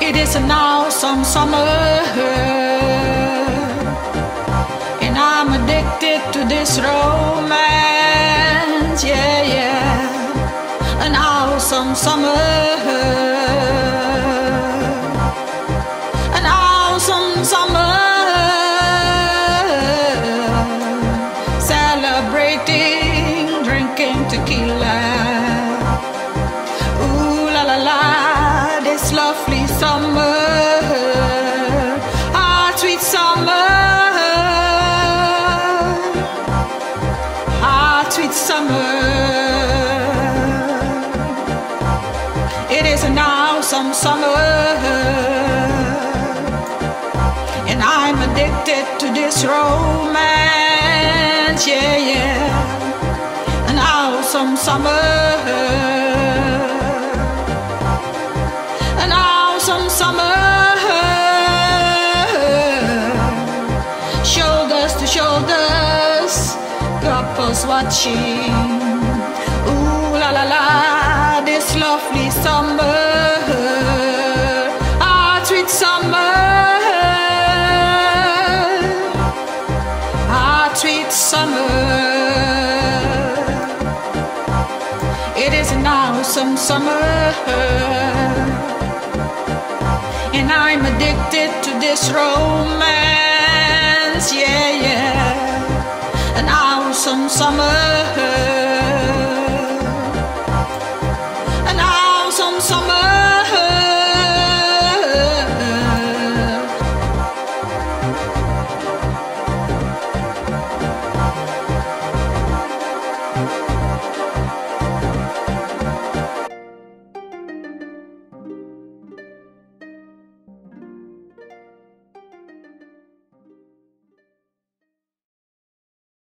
It is an awesome summer, and I'm addicted to this romance. Yeah, yeah, an awesome summer, drinking tequila. Ooh la la la, this lovely summer, ah sweet summer, ah sweet summer. It is an awesome summer, and I'm addicted to this romance. Awesome summer an awesome summer. Shoulders to shoulders, couples watching. Ooh la la la, this lovely summer. Ah, summer. Ah, sweet summer. It is an awesome summer, and I'm addicted to this romance. Yeah, yeah, an awesome summer.